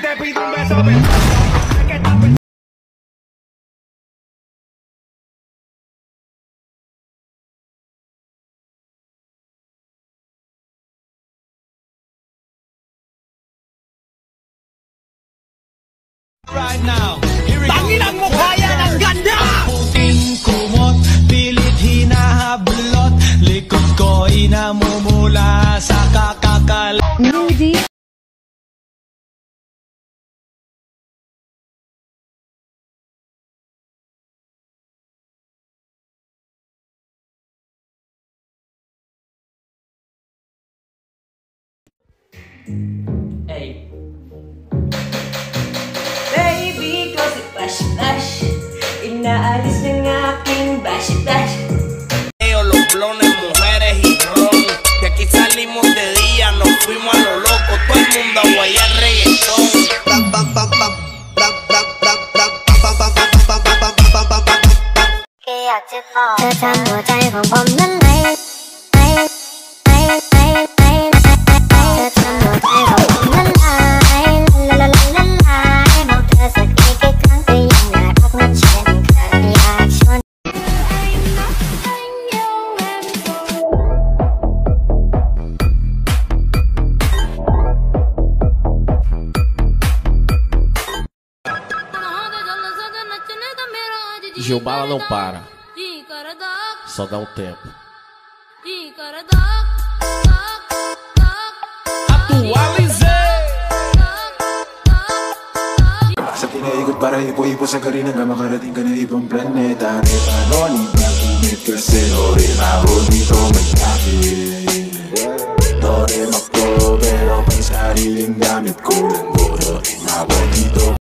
te pido un beso, pensando Right now, here we go. Tanginang mukha yan, ang ganda! Puting kumot, pilit hinahablot Likod ko inamumula sa kakakal. Hey. Baby, close it, bash, bash. Inaalis ng aking bash, bash. Los blones, mujeres y ron. De aquí salimos de día, nos fuimos a lo loco. Todo el mundo a guayar reggaetón. Bam, bam, bam, bam. Gilmar não para. Só dá um tempo. Atualizei! Sa pinaikot para ipo-ipo sa karinang makarating ka na ibang planeta Repanonin na kumit ka seno rin ako dito may kapit Tore makto pero may sariling gamit ko